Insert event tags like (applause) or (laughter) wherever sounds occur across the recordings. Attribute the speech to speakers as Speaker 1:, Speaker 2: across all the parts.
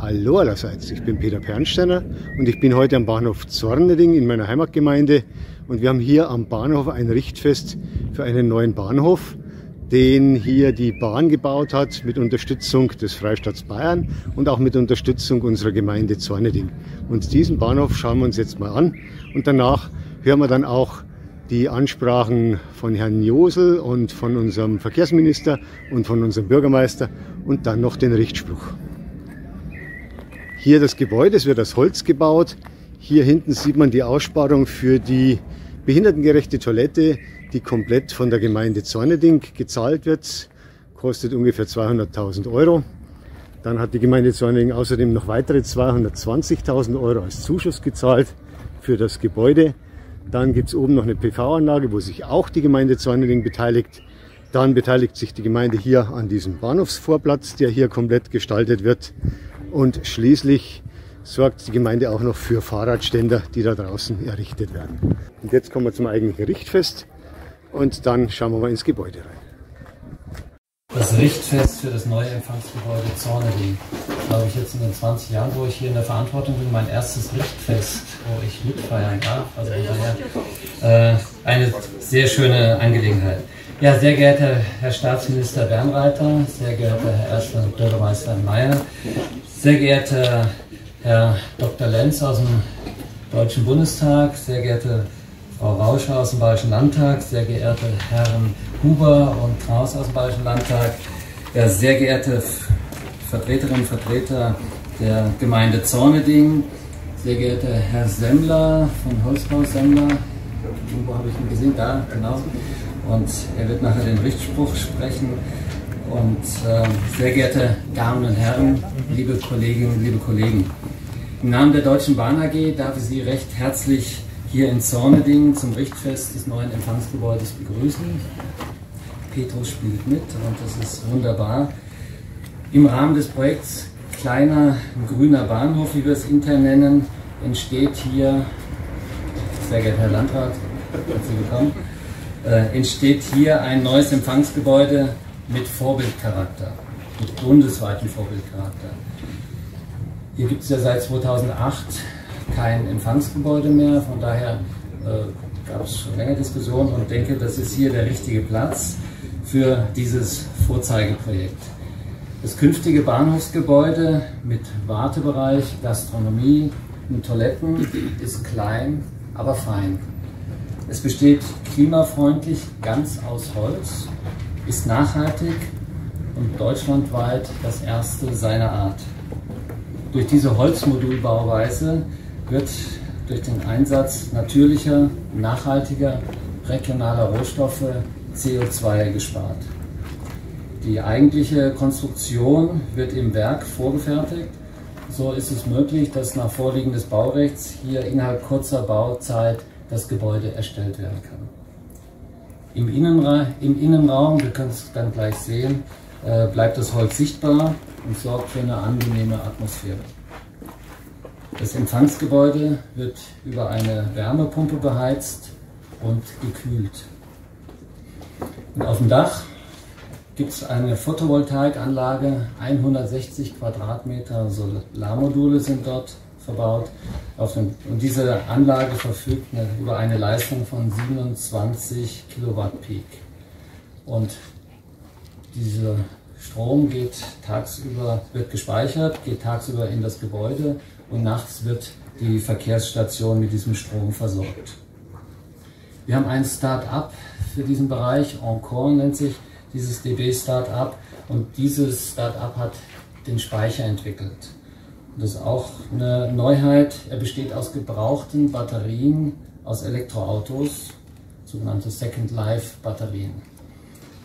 Speaker 1: Hallo allerseits, ich bin Peter Pernsteiner und ich bin heute am Bahnhof Zorneding in meiner Heimatgemeinde und wir haben hier am Bahnhof ein Richtfest für einen neuen Bahnhof, den hier die Bahn gebaut hat mit Unterstützung des Freistaats Bayern und auch mit Unterstützung unserer Gemeinde Zorneding. Und diesen Bahnhof schauen wir uns jetzt mal an und danach hören wir dann auch die Ansprachen von Herrn Josel und von unserem Verkehrsminister und von unserem Bürgermeister und dann noch den Richtspruch. Hier das Gebäude, es wird aus Holz gebaut. Hier hinten sieht man die Aussparung für die behindertengerechte Toilette, die komplett von der Gemeinde Zorneding gezahlt wird. Kostet ungefähr 200.000 Euro. Dann hat die Gemeinde Zorneding außerdem noch weitere 220.000 Euro als Zuschuss gezahlt für das Gebäude. Dann gibt es oben noch eine PV-Anlage, wo sich auch die Gemeinde Zorneding beteiligt. Dann beteiligt sich die Gemeinde hier an diesem Bahnhofsvorplatz, der hier komplett gestaltet wird. Und schließlich sorgt die Gemeinde auch noch für Fahrradständer, die da draußen errichtet werden. Und jetzt kommen wir zum eigentlichen Richtfest und dann schauen wir mal ins Gebäude rein.
Speaker 2: Das Richtfest für das neue Empfangsgebäude Zorneding. Glaube ich jetzt in den 20 Jahren, wo ich hier in der Verantwortung bin, mein erstes Richtfest, wo ich mitfeiern darf. Also daher äh, eine sehr schöne Angelegenheit. Ja, sehr geehrter Herr Staatsminister Bernreiter, sehr geehrter Herr Erster Bürgermeister Mayer, sehr geehrter Herr Dr. Lenz aus dem Deutschen Bundestag, sehr geehrte Frau Rauscher aus dem Bayerischen Landtag, sehr geehrte Herren Huber und Kraus aus dem Bayerischen Landtag, ja, sehr geehrte Vertreterinnen und Vertreter der Gemeinde Zorneding, sehr geehrter Herr Semmler von Holzbau Semmler, wo habe ich ihn gesehen? Da, genau. Und er wird nachher den Richtspruch sprechen. Und äh, sehr geehrte Damen und Herren, liebe Kolleginnen, liebe Kollegen, im Namen der Deutschen Bahn AG darf ich Sie recht herzlich hier in Zorneding zum Richtfest des neuen Empfangsgebäudes begrüßen. Petrus spielt mit und das ist wunderbar. Im Rahmen des Projekts Kleiner grüner Bahnhof, wie wir es intern nennen, entsteht hier, sehr geehrter Herr Landrat, herzlich willkommen, äh, entsteht hier ein neues Empfangsgebäude mit Vorbildcharakter, mit bundesweitem Vorbildcharakter. Hier gibt es ja seit 2008 kein Empfangsgebäude mehr, von daher äh, gab es schon länger Diskussionen und denke, das ist hier der richtige Platz für dieses Vorzeigeprojekt. Das künftige Bahnhofsgebäude mit Wartebereich, Gastronomie und Toiletten ist klein, aber fein. Es besteht klimafreundlich ganz aus Holz ist nachhaltig und deutschlandweit das erste seiner Art. Durch diese Holzmodulbauweise wird durch den Einsatz natürlicher, nachhaltiger, regionaler Rohstoffe CO2 gespart. Die eigentliche Konstruktion wird im Werk vorgefertigt. So ist es möglich, dass nach Vorliegen des Baurechts hier innerhalb kurzer Bauzeit das Gebäude erstellt werden kann. Im, Innenra Im Innenraum, wir können es dann gleich sehen, äh, bleibt das Holz sichtbar und sorgt für eine angenehme Atmosphäre. Das Empfangsgebäude wird über eine Wärmepumpe beheizt und gekühlt. Und auf dem Dach gibt es eine Photovoltaikanlage, 160 Quadratmeter Solarmodule sind dort verbaut. und diese Anlage verfügt über eine Leistung von 27 Kilowatt Peak. Und dieser Strom geht tagsüber, wird gespeichert, geht tagsüber in das Gebäude und nachts wird die Verkehrsstation mit diesem Strom versorgt. Wir haben ein Start-up für diesen Bereich, Encore nennt sich dieses DB Start-up und dieses Start-up hat den Speicher entwickelt. Das ist auch eine Neuheit. Er besteht aus gebrauchten Batterien aus Elektroautos, sogenannte Second Life Batterien.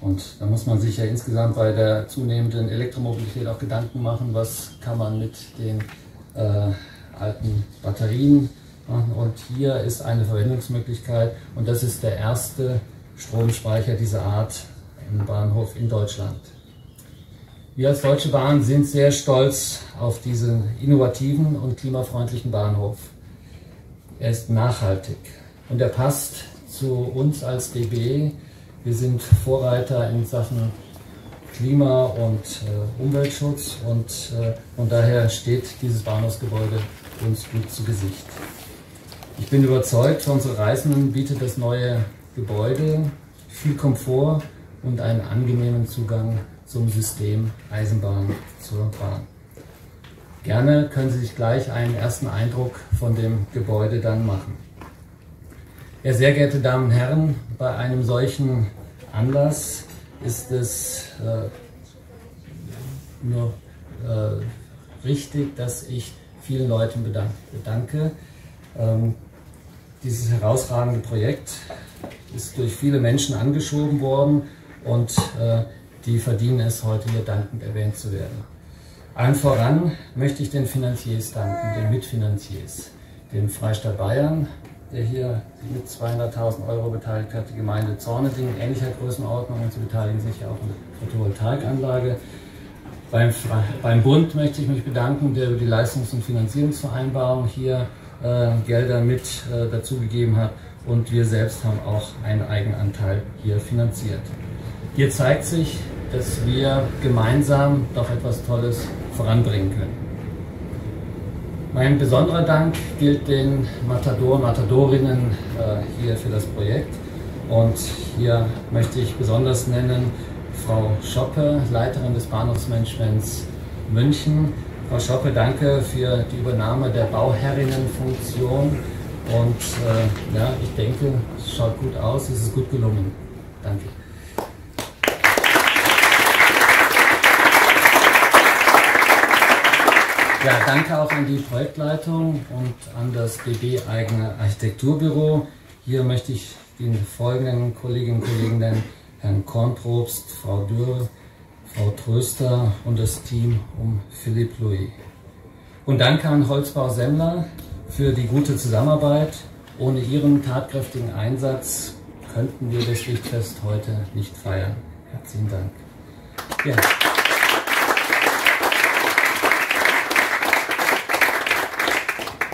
Speaker 2: Und da muss man sich ja insgesamt bei der zunehmenden Elektromobilität auch Gedanken machen, was kann man mit den äh, alten Batterien machen. Und hier ist eine Verwendungsmöglichkeit und das ist der erste Stromspeicher dieser Art im Bahnhof in Deutschland. Wir als Deutsche Bahn sind sehr stolz auf diesen innovativen und klimafreundlichen Bahnhof. Er ist nachhaltig und er passt zu uns als DB. Wir sind Vorreiter in Sachen Klima- und äh, Umweltschutz und äh, von daher steht dieses Bahnhofsgebäude uns gut zu Gesicht. Ich bin überzeugt, für unsere Reisenden bietet das neue Gebäude viel Komfort und einen angenehmen Zugang zum System Eisenbahn zur Bahn. Gerne können Sie sich gleich einen ersten Eindruck von dem Gebäude dann machen. Ja, sehr geehrte Damen und Herren, bei einem solchen Anlass ist es äh, nur äh, richtig, dass ich vielen Leuten bedanke. Ähm, dieses herausragende Projekt ist durch viele Menschen angeschoben worden und äh, die verdienen es, heute hier dankend erwähnt zu werden. Allen voran möchte ich den Finanziers danken, den Mitfinanziers, dem Freistaat Bayern, der hier mit 200.000 Euro beteiligt hat, die Gemeinde Zorneding in ähnlicher Größenordnung und sie beteiligen sich ja auch in der Photovoltaikanlage. Beim, beim Bund möchte ich mich bedanken, der über die Leistungs- und Finanzierungsvereinbarung hier äh, Gelder mit äh, dazugegeben hat und wir selbst haben auch einen Eigenanteil hier finanziert. Hier zeigt sich, dass wir gemeinsam doch etwas Tolles voranbringen können. Mein besonderer Dank gilt den Matadoren, Matadorinnen äh, hier für das Projekt. Und hier möchte ich besonders nennen Frau Schoppe, Leiterin des Bahnhofsmanagements München. Frau Schoppe, danke für die Übernahme der Bauherrinnenfunktion. Und äh, ja, ich denke, es schaut gut aus, es ist gut gelungen. Danke. Ja, danke auch an die Projektleitung und an das BB-eigene Architekturbüro. Hier möchte ich den folgenden Kolleginnen und Kollegen nennen, Herrn Kornprobst, Frau Dürr, Frau Tröster und das Team um Philipp Louis. Und danke an Holzbau Semmler für die gute Zusammenarbeit. Ohne Ihren tatkräftigen Einsatz könnten wir das Lichtfest heute nicht feiern. Herzlichen Dank. Ja.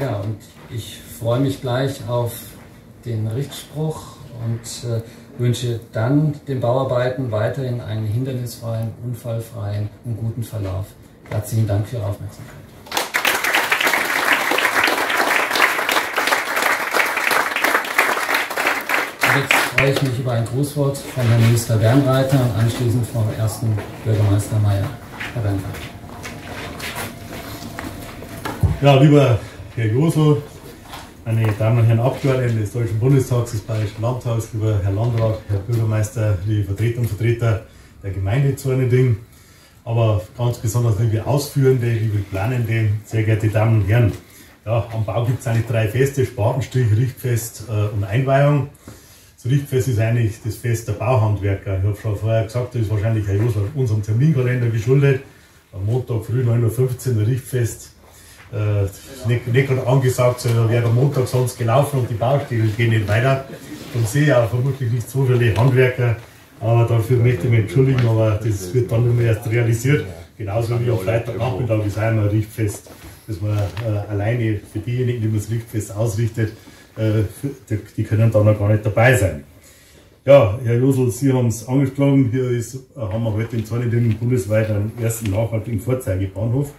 Speaker 2: Ja, und ich freue mich gleich auf den Richtspruch und äh, wünsche dann den Bauarbeiten weiterhin einen hindernisfreien, unfallfreien und guten Verlauf. Herzlichen Dank für Ihre Aufmerksamkeit. Jetzt freue ich mich über ein Grußwort von Herrn Minister Bernreiter und anschließend vom ersten Bürgermeister Mayer. Herr Bernreiter.
Speaker 3: Ja, lieber Herr Josel, meine Damen und Herren Abgeordnete des Deutschen Bundestags, des Bayerischen Landtags, lieber Herr Landrat, Herr Bürgermeister, liebe Vertreter und Vertreter der Gemeinde Zorneding, aber ganz besonders liebe Ausführende, liebe Planende, sehr geehrte Damen und Herren. Ja, am Bau gibt es eigentlich drei Feste, Spatenstich, Richtfest äh, und Einweihung. Das Richtfest ist eigentlich das Fest der Bauhandwerker. Ich habe schon vorher gesagt, das ist wahrscheinlich Herr Josef unserem Terminkalender geschuldet. Am Montag früh 9.15 Uhr Richtfest äh, nicht, gerade angesagt, sondern wäre am Montag sonst gelaufen und die Baustelle gehen nicht weiter. Und sehe ich auch vermutlich nicht so viele Handwerker, aber dafür möchte ich mich entschuldigen, aber das wird dann immer erst realisiert. Genauso wie am Freitagnachmittag ist immer ein Richtfest, dass man äh, alleine für diejenigen, die man das Richtfest ausrichtet, äh, die, die, können dann noch gar nicht dabei sein. Ja, Herr Josel, Sie haben es angesprochen, hier ist, haben wir heute in Zornedingen bundesweit einen ersten nachhaltigen Vorzeigebahnhof.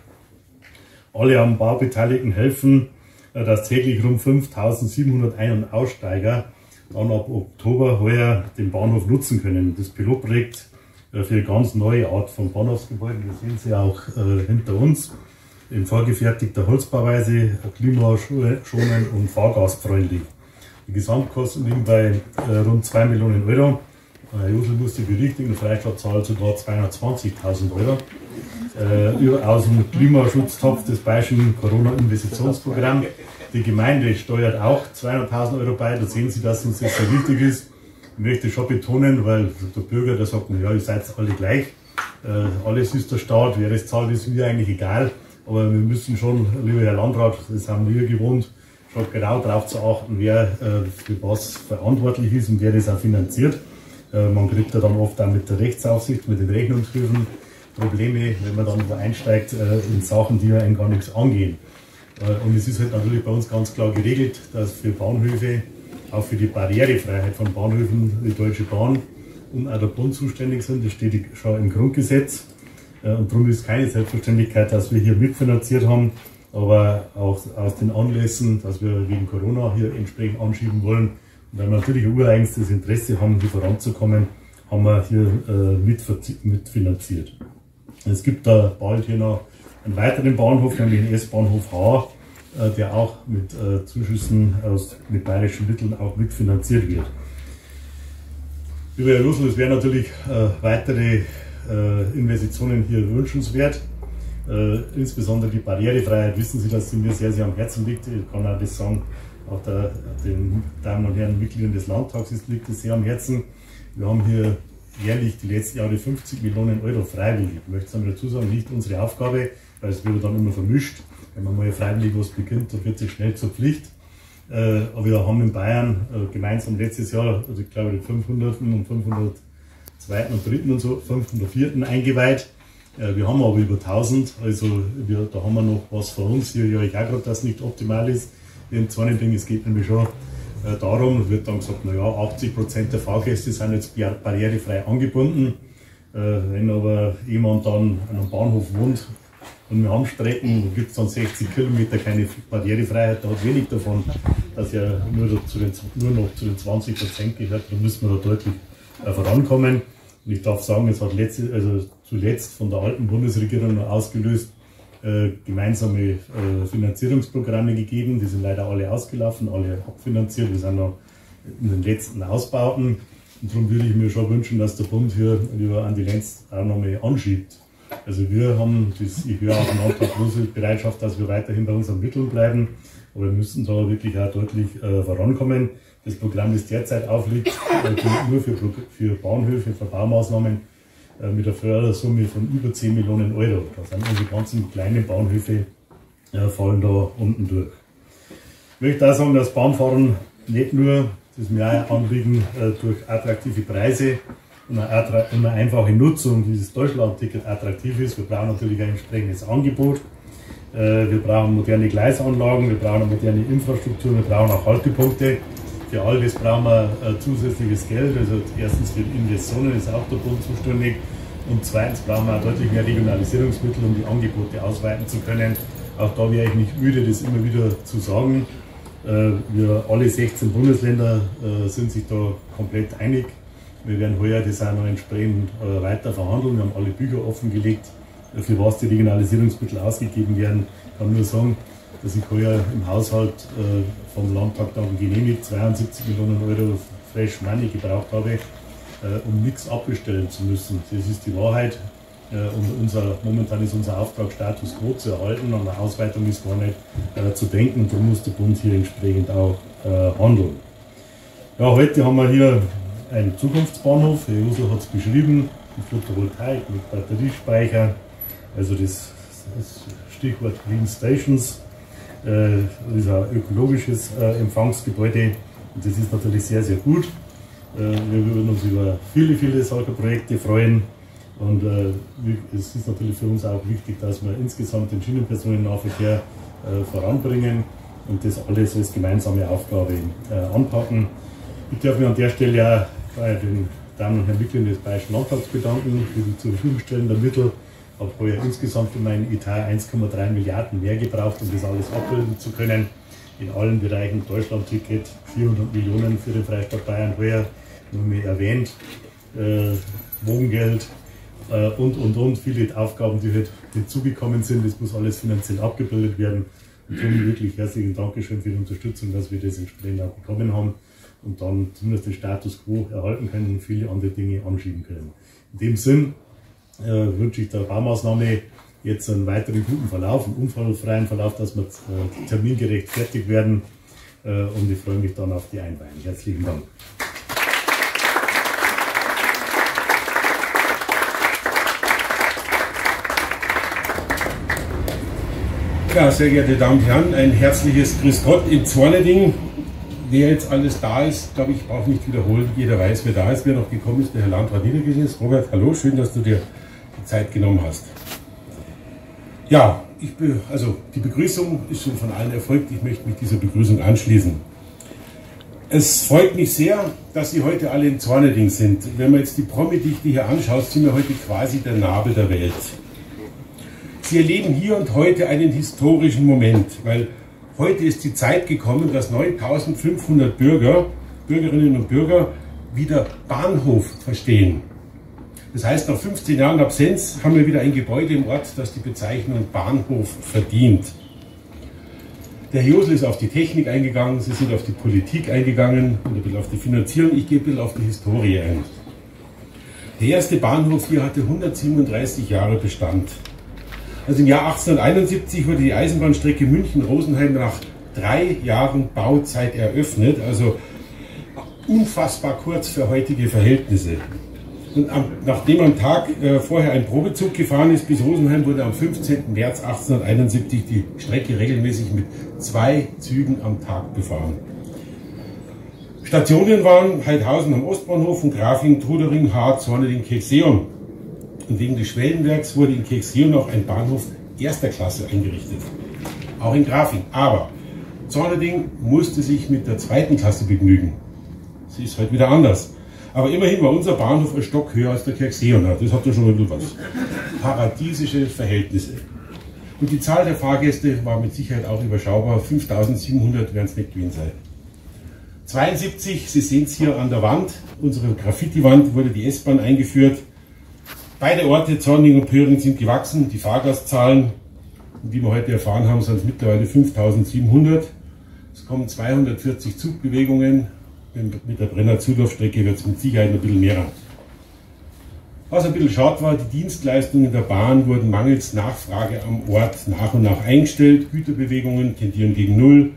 Speaker 3: Alle am Bau Beteiligten helfen, äh, dass täglich rund 5700 Ein- und Aussteiger dann ab Oktober heuer den Bahnhof nutzen können. Das Pilotprojekt äh, für eine ganz neue Art von Bahnhofsgebäuden, das sehen Sie auch äh, hinter uns, in vorgefertigter Holzbauweise, klimaschonend und fahrgastfreundlich. Die Gesamtkosten liegen bei rund 2 Millionen Euro. Herr Jusel musste berichtigen, der Freistaat zahlt sogar 220.000 Euro äh, aus dem Klimaschutztopf des Bayerischen Corona-Investitionsprogramm. Die Gemeinde steuert auch 200.000 Euro bei. Da sehen Sie, dass uns das so wichtig ist. Ich möchte schon betonen, weil der Bürger, der sagt, ja, ihr seid alle gleich. Äh, alles ist der Staat. Wer das zahlt, ist mir eigentlich egal. Aber wir müssen schon, lieber Herr Landrat, das haben wir gewohnt, schon genau darauf zu achten, wer äh, für was verantwortlich ist und wer das auch finanziert. Äh, man kriegt ja dann oft auch mit der Rechtsaufsicht, mit den Rechnungshöfen Probleme, wenn man dann einsteigt äh, in Sachen, die einem gar nichts angehen. Äh, und es ist halt natürlich bei uns ganz klar geregelt, dass für Bahnhöfe, auch für die Barrierefreiheit von Bahnhöfen, die Deutsche Bahn und auch der Bund zuständig sind. Das steht schon im Grundgesetz. Und darum ist keine Selbstverständlichkeit, dass wir hier mitfinanziert haben, aber auch aus den Anlässen, dass wir wegen Corona hier entsprechend anschieben wollen. Weil wir natürlich ureigens das Interesse haben, hier voranzukommen, haben wir hier äh, mitfinanziert. Es gibt da bald hier noch einen weiteren Bahnhof, nämlich den S-Bahnhof H, äh, der auch mit äh, Zuschüssen aus, mit bayerischen Mitteln auch mitfinanziert wird. Lieber Herr Russell, es wären natürlich äh, weitere Investitionen hier wünschenswert. insbesondere die Barrierefreiheit, wissen Sie, dass sie mir sehr, sehr am Herzen liegt. Ich kann auch das sagen, auch der, den Damen und Herren Mitgliedern des Landtags liegt es sehr am Herzen. Wir haben hier jährlich die letzten Jahre 50 Millionen Euro freiwillig. Ich möchte es einmal dazu sagen, nicht unsere Aufgabe, weil es wird dann immer vermischt. Wenn man mal freiwillig was beginnt, dann wird es schnell zur Pflicht. Äh, aber wir haben in Bayern äh, gemeinsam letztes Jahr, also ich glaube, die 500. und 502. und 3. und so, 504. eingeweiht. Äh, wir haben aber über 1000, also wir, da haben wir noch was für uns. Hier höre ich auch gerade, dass nicht optimal ist. Zwar nicht es geht nämlich schon darum, wird dann gesagt, naja, 80 Prozent der Fahrgäste sind jetzt barrierefrei angebunden. Wenn aber jemand dann an einem Bahnhof wohnt, und wir haben Strecken, gibt es dann 60 Kilometer keine Barrierefreiheit, da hat wenig davon, dass ja nur, zu den, nur noch zu den 20 Prozent gehört. Da müssen wir da deutlich äh, vorankommen. Und ich darf sagen, es hat letzte, also zuletzt von der alten Bundesregierung ausgelöst, äh, gemeinsame äh, Finanzierungsprogramme gegeben. Die sind leider alle ausgelaufen, alle abfinanziert. Wir sind noch in den letzten Ausbauten. Und darum würde ich mir schon wünschen, dass der Bund hier über an die Lenz auch nochmal anschiebt. Also wir haben, das, ich höre auch im Antrag große Bereitschaft, dass wir weiterhin bei unseren Mitteln bleiben, aber wir müssen da wirklich auch deutlich äh, vorankommen. Das Programm, das derzeit aufliegt, äh, nur für, für Bahnhöfe, für Baumaßnahmen mit einer Fördersumme von über 10 Millionen Euro. Da sind unsere ganzen kleinen Bahnhöfe äh, fallen da unten durch. Ich möchte auch sagen, dass Bahnfahren nicht nur, das ist mir auch ein Anliegen, äh, durch attraktive Preise und eine, einfache Nutzung dieses Deutschland-Ticket attraktiv ist. Wir brauchen natürlich ein entsprechendes Angebot. Äh, wir brauchen moderne Gleisanlagen, wir brauchen eine moderne Infrastruktur, wir brauchen auch Haltepunkte. Für all das brauchen wir äh, zusätzliches Geld. Also erstens für Investitionen ist auch der Bund zuständig. Und zweitens brauchen wir auch deutlich mehr Regionalisierungsmittel, um die Angebote ausweiten zu können. Auch da wäre ich nicht müde, das immer wieder zu sagen. Äh, wir alle 16 Bundesländer sind sich da komplett einig. Wir werden heuer das auch noch entsprechend äh, weiter verhandeln. Wir haben alle Bücher offengelegt, äh, für was die Regionalisierungsmittel ausgegeben werden. Ich kann nur sagen, dass ich heuer im Haushalt äh, vom Landtag dann genehmigt 72 Millionen Euro Fresh Money gebraucht habe, um nichts abbestellen zu müssen. Das ist die Wahrheit. Und unser, momentan ist unser Auftrag, Status quo zu erhalten. An der Ausweitung ist gar nicht äh, zu denken. Darum muss der Bund hier entsprechend auch äh, handeln. Ja, heute haben wir hier ein Zukunftsbahnhof. Herr Jusel hat es beschrieben, die Photovoltaik mit Batteriespeicher, also das, das Stichwort Green Stations, äh, ist ein ökologisches äh, Empfangsgebäude und das ist natürlich sehr, sehr gut. Äh, wir würden uns über viele, viele solcher Projekte freuen und äh, es ist natürlich für uns auch wichtig, dass wir insgesamt den Schienenpersonennahverkehr voranbringen und das alles als gemeinsame Aufgabe anpacken. Ich darf mich an der Stelle auch bei den Damen und Herren Mitgliedern des Bayerischen Landtags bedanken für die zur Verfügung stellenden Mittel. Habe heuer insgesamt für meinen Etat 1,3 Milliarden mehr gebraucht, um das alles abbilden zu können. In allen Bereichen Deutschland-Ticket, 400 Millionen für den Freistaat Bayern heuer, nur mehr erwähnt, äh, Wohngeld äh, und, und, und. Viele Aufgaben, die heute hinzugekommen sind, das muss alles finanziell abgebildet werden. Und darum wirklich herzlichen Dankeschön für die Unterstützung, dass wir das entsprechend auch bekommen haben und dann zumindest den Status quo erhalten können und viele andere Dinge anschieben können. In dem Sinn äh, wünsche ich der Baumaßnahme jetzt einen weiteren guten Verlauf, einen unfallfreien Verlauf, dass wir äh, termingerecht fertig werden äh, und ich freue mich dann auf die Einweihung. Herzlichen Dank.
Speaker 4: Ja, sehr geehrte Damen und Herren, ein herzliches Grüß Gott in Zorneding wer jetzt alles da ist, glaube ich, brauche nicht wiederholen. Jeder weiß, wer da ist. Wer noch gekommen ist, der Herr Landrat Niedergesetz. Robert, hallo, schön, dass du dir Zeit genommen hast. Ja, ich, also die Begrüßung ist schon von allen erfolgt. Ich möchte mich dieser Begrüßung anschließen. Es freut mich sehr, dass Sie heute alle in Zorneding sind. Wenn man jetzt die Promi-Dichte hier anschaut, sind wir heute quasi der Nabel der Welt. Sie erleben hier und heute einen historischen Moment, weil heute ist die Zeit gekommen, dass 9500 Bürger, Bürgerinnen und Bürger wieder Bahnhof verstehen. Das heißt, nach 15 Jahren Absenz haben wir wieder ein Gebäude im Ort, das die Bezeichnung Bahnhof verdient. Der Herr Josel ist auf die Technik eingegangen, Sie sind auf die Politik eingegangen und ein bisschen auf die Finanzierung. Ich gehe ein bisschen auf die Historie ein. Der erste Bahnhof hier hatte 137 Jahre Bestand. Also im Jahr 1871 wurde die Eisenbahnstrecke München-Rosenheim nach drei Jahren Bauzeit eröffnet, also unfassbar kurz für heutige Verhältnisse. Und am, nachdem am Tag äh, vorher ein Probezug gefahren ist bis Rosenheim, wurde am 15. März 1871 die Strecke regelmäßig mit zwei Zügen am Tag befahren. Stationen waren Heidhausen am Ostbahnhof und Grafing, Trudering, Hart, Zorneding, Kekseon. Und wegen des Schwellenwerks wurde in Kekseon noch ein Bahnhof erster Klasse eingerichtet. Auch in Grafing. Aber Zorneding musste sich mit der zweiten Klasse begnügen. Sie ist heute wieder anders. Aber immerhin war unser Bahnhof ein Stock höher als der Kirchseeoner. Das hat ja schon ein bisschen was. Paradiesische Verhältnisse. Und die Zahl der Fahrgäste war mit Sicherheit auch überschaubar. 5700 werden es nicht gewesen sein. 72, Sie sehen es hier an der Wand, unsere Graffiti-Wand wurde die S-Bahn eingeführt. Beide Orte, Zorning und Pöring, sind gewachsen. Die Fahrgastzahlen, wie wir heute erfahren haben, sind es mittlerweile 5700. Es kommen 240 Zugbewegungen, mit der Brenner Zulaufstrecke wird es mit Sicherheit ein bisschen mehr. Was ein bisschen schade war, die Dienstleistungen der Bahn wurden mangels Nachfrage am Ort nach und nach eingestellt. Güterbewegungen tendieren gegen Null.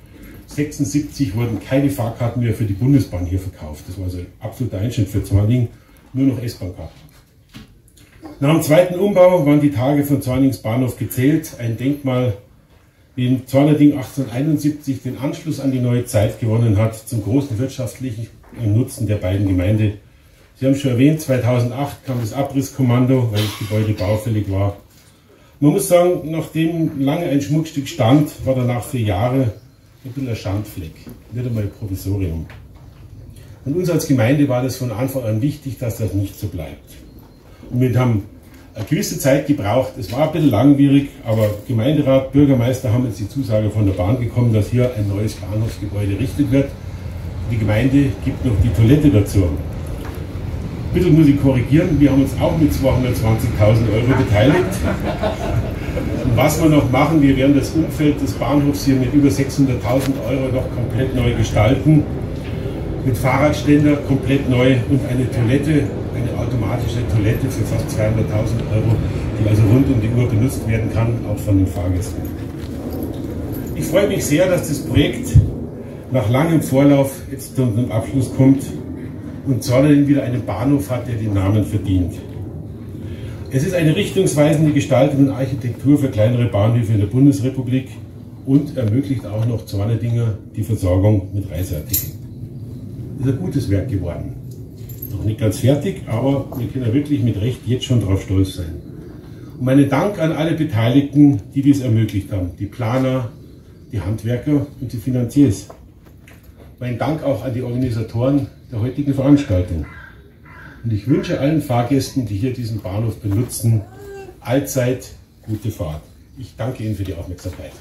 Speaker 4: 76 wurden keine Fahrkarten mehr für die Bundesbahn hier verkauft. Das war also ein absoluter Einschnitt für Zorning. Nur noch S-Bahn-Karten. Nach dem zweiten Umbau waren die Tage von Zornings Bahnhof gezählt. Ein Denkmal wie Zornerding 1871 den Anschluss an die neue Zeit gewonnen hat, zum großen wirtschaftlichen Nutzen der beiden Gemeinden. Sie haben schon erwähnt, 2008 kam das Abrisskommando, weil das Gebäude baufällig war. Man muss sagen, nachdem lange ein Schmuckstück stand, war danach für Jahre ein bisschen ein Schandfleck, nicht einmal ein Provisorium. Und uns als Gemeinde war das von Anfang an wichtig, dass das nicht so bleibt. Und wir haben eine gewisse Zeit gebraucht. Es war ein bisschen langwierig, aber Gemeinderat, Bürgermeister haben jetzt die Zusage von der Bahn bekommen, dass hier ein neues Bahnhofsgebäude errichtet wird. Die Gemeinde gibt noch die Toilette dazu. Ein bisschen muss ich korrigieren, wir haben uns auch mit 220.000 Euro beteiligt. Und was wir noch machen, wir werden das Umfeld des Bahnhofs hier mit über 600.000 Euro noch komplett neu gestalten. Mit Fahrradständer komplett neu und eine Toilette eine automatische Toilette für fast 200.000 Euro, die also rund um die Uhr benutzt werden kann, auch von den Fahrgästen. Ich freue mich sehr, dass das Projekt nach langem Vorlauf jetzt zu einem Abschluss kommt und Zollern wieder einen Bahnhof hat, der den Namen verdient. Es ist eine richtungsweisende Gestaltung und Architektur für kleinere Bahnhöfe in der Bundesrepublik und ermöglicht auch noch Zornedinger die Versorgung mit Reiseartikeln. Ist ein gutes Werk geworden noch nicht ganz fertig, aber wir können wirklich mit Recht jetzt schon darauf stolz sein. Und meinen Dank an alle Beteiligten, die dies ermöglicht haben, die Planer, die Handwerker und die Finanziers. Mein Dank auch an die Organisatoren der heutigen Veranstaltung. Und ich wünsche allen Fahrgästen, die hier diesen Bahnhof benutzen, allzeit gute Fahrt. Ich danke Ihnen für die Aufmerksamkeit.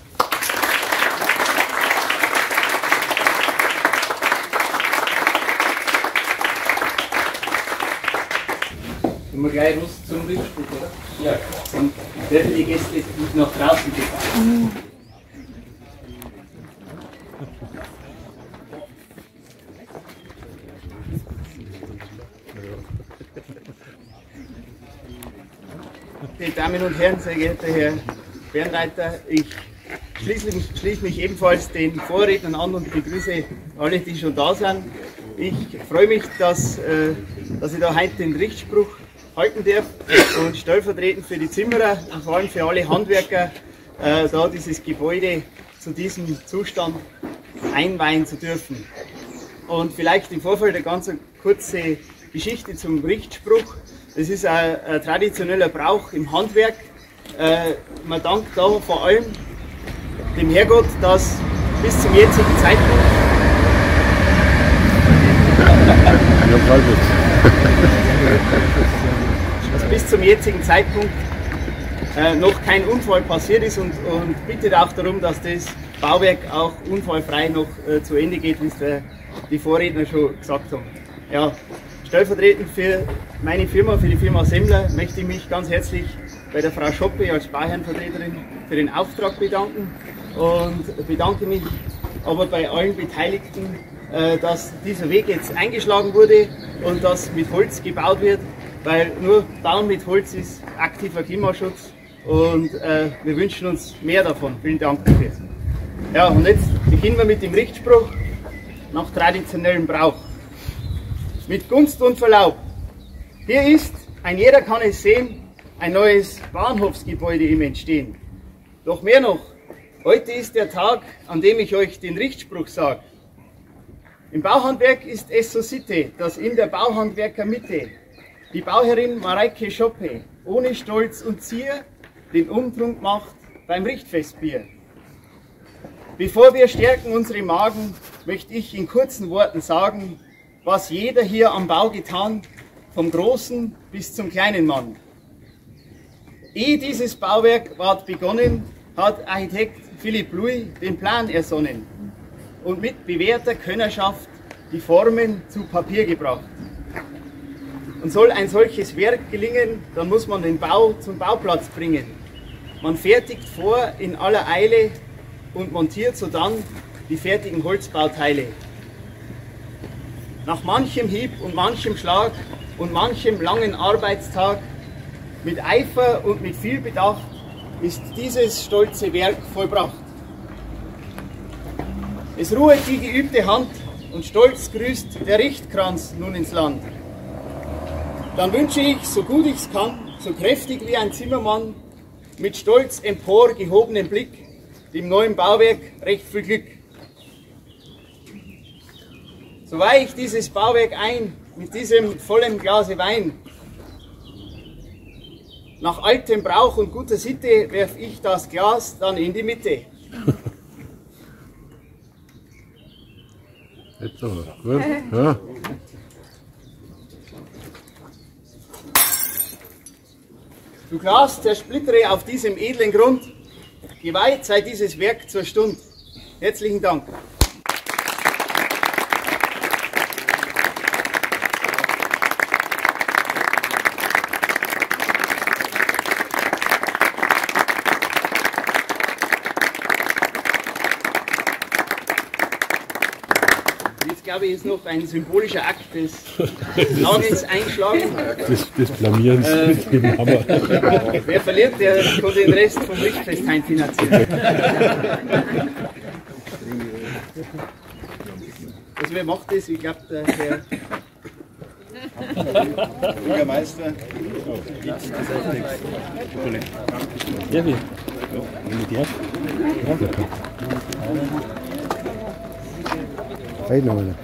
Speaker 5: Können wir gleich los zum Rückspruch, oder? Ja. Dann werden die Gäste nicht nach draußen gefahren. Meine Damen und Herren, sehr geehrter Herr Bernreiter, ich schließe mich, schließe mich ebenfalls den Vorrednern an und begrüße alle, die schon da sind. Ich freue mich, dass, äh, dass ich da heute den Richtspruch halten darf und stellvertretend für die Zimmerer und vor allem für alle Handwerker äh, da dieses Gebäude zu diesem Zustand einweihen zu dürfen. Und vielleicht im Vorfeld eine ganz kurze Geschichte zum Richtspruch. Das ist ein, ein traditioneller Brauch im Handwerk. Äh, man dankt da vor allem dem Herrgott, dass bis zum jetzigen Zeitpunkt dass (laughs) bis zum jetzigen Zeitpunkt äh, noch kein Unfall passiert ist und, und bittet auch darum, dass das Bauwerk auch unfallfrei noch äh, zu Ende geht, wie es der, die Vorredner schon gesagt haben. Ja, stellvertretend für meine Firma, für die Firma Semmler, möchte ich mich ganz herzlich bei der Frau Schoppe als Bauherrenvertreterin für den Auftrag bedanken und bedanke mich aber bei allen Beteiligten, äh, dass dieser Weg jetzt eingeschlagen wurde und dass mit Holz gebaut wird, weil nur Bauen mit Holz ist aktiver Klimaschutz und äh, wir wünschen uns mehr davon. Vielen Dank dafür. Ja, und jetzt beginnen wir mit dem Richtspruch nach traditionellem Brauch. Mit Gunst und Verlaub. Hier ist, ein jeder kann es sehen, ein neues Bahnhofsgebäude im Entstehen. Doch mehr noch, heute ist der Tag, an dem ich euch den Richtspruch sage. Im Bauhandwerk ist es so Sitte, dass in der Bauhandwerkermitte die Bauherrin Mareike Schoppe ohne Stolz und Zier den Umtrunk macht beim Richtfestbier. Bevor wir stärken unsere Magen, möchte ich in kurzen Worten sagen, was jeder hier am Bau getan, vom großen bis zum kleinen Mann. Ehe dieses Bauwerk ward begonnen, hat Architekt Philipp Louis den Plan ersonnen und mit bewährter Könnerschaft die Formen zu Papier gebracht. Und soll ein solches Werk gelingen, dann muss man den Bau zum Bauplatz bringen. Man fertigt vor in aller Eile und montiert sodann die fertigen Holzbauteile. Nach manchem Hieb und manchem Schlag und manchem langen Arbeitstag, mit Eifer und mit viel Bedacht, ist dieses stolze Werk vollbracht. Es ruhet die geübte Hand und stolz grüßt der Richtkranz nun ins Land. Dann wünsche ich, so gut ich's kann, so kräftig wie ein Zimmermann, mit stolz empor gehobenem Blick, dem neuen Bauwerk recht viel Glück. So weihe ich dieses Bauwerk ein mit diesem vollen Glase Wein. Nach altem Brauch und guter Sitte werf ich das Glas dann in die Mitte.
Speaker 1: Jetzt aber. Gut. Ja. (laughs)
Speaker 5: Du Glas zersplittere auf diesem edlen Grund, geweiht sei dieses Werk zur Stund. Herzlichen Dank. Glaube ich, ist noch ein symbolischer Akt des Augens einschlagen.
Speaker 3: Des, des Blamierens mit dem Hammer. (laughs)
Speaker 5: Wer verliert, der kann den Rest vom Richtfest finanzieren. Also wer macht das? Ich glaube, der Herr Bürgermeister.
Speaker 1: Noch einer.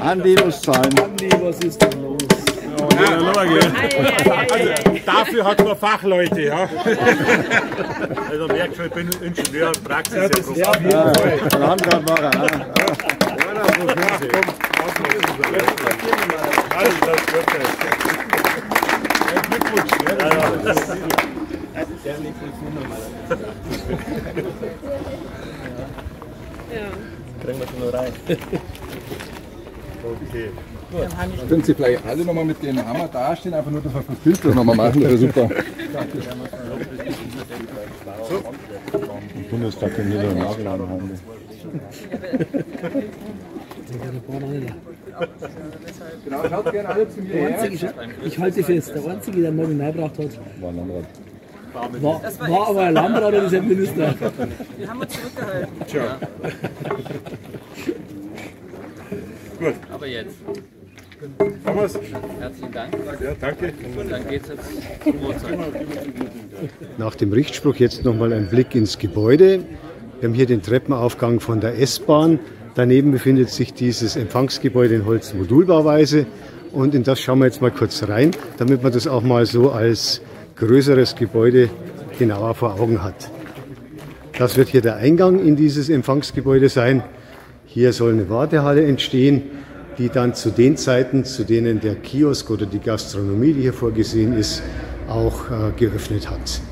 Speaker 6: Andi muss zahlen.
Speaker 4: Dafür hat man Fachleute, ja.
Speaker 3: Also merkt schon, ich bin Ingenieur, Praxis ja,
Speaker 6: Ja, dann haben wir.
Speaker 3: Glückwunsch. Ja, ja. Okay.
Speaker 6: Können Sie vielleicht alle nochmal mit dem Hammer dastehen, einfach nur, dass wir das Bild das nochmal machen, das wäre super.
Speaker 3: Im Bundestag können wir nachladen haben. (laughs)
Speaker 6: Genau, schaut gerne alle zu mir her.
Speaker 7: Ich halte fest, der Einzige, der morgen reingebracht hat,
Speaker 3: War ein anderer.
Speaker 7: war, war aber ein Landrat oder ist ein Minister.
Speaker 8: Wir haben uns zurückgehalten.
Speaker 3: Gut.
Speaker 8: Aber jetzt.
Speaker 3: Wir's?
Speaker 8: Herzlichen Dank.
Speaker 3: Ja, danke.
Speaker 8: Und dann geht's jetzt zur Uhrzeit.
Speaker 1: Nach dem Richtspruch jetzt nochmal ein Blick ins Gebäude. Wir haben hier den Treppenaufgang von der S-Bahn Daneben befindet sich dieses Empfangsgebäude in Holzmodulbauweise und in das schauen wir jetzt mal kurz rein, damit man das auch mal so als größeres Gebäude genauer vor Augen hat. Das wird hier der Eingang in dieses Empfangsgebäude sein. Hier soll eine Wartehalle entstehen, die dann zu den Zeiten, zu denen der Kiosk oder die Gastronomie, die hier vorgesehen ist, auch äh, geöffnet hat.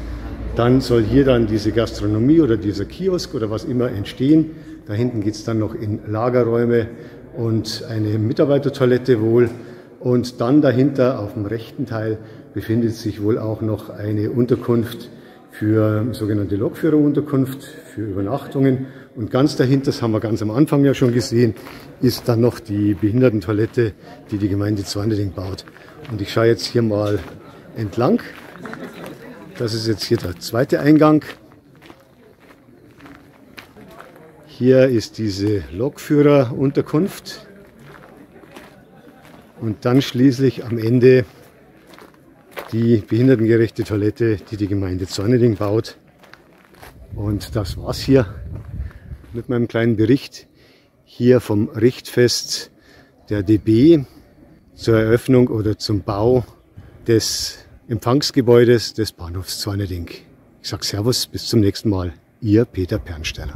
Speaker 1: Dann soll hier dann diese Gastronomie oder dieser Kiosk oder was immer entstehen. Da hinten geht es dann noch in Lagerräume und eine Mitarbeitertoilette wohl. Und dann dahinter auf dem rechten Teil befindet sich wohl auch noch eine Unterkunft für sogenannte Lokführerunterkunft, für Übernachtungen. Und ganz dahinter, das haben wir ganz am Anfang ja schon gesehen, ist dann noch die Behindertentoilette, die die Gemeinde Zorneding baut. Und ich schaue jetzt hier mal entlang. Das ist jetzt hier der zweite Eingang. Hier ist diese Lokführerunterkunft. Und dann schließlich am Ende die behindertengerechte Toilette, die die Gemeinde Zorneding baut. Und das war's hier mit meinem kleinen Bericht hier vom Richtfest der DB zur Eröffnung oder zum Bau des Empfangsgebäudes des Bahnhofs Zorneding. Ich sage Servus, bis zum nächsten Mal. Ihr Peter Pernsteller.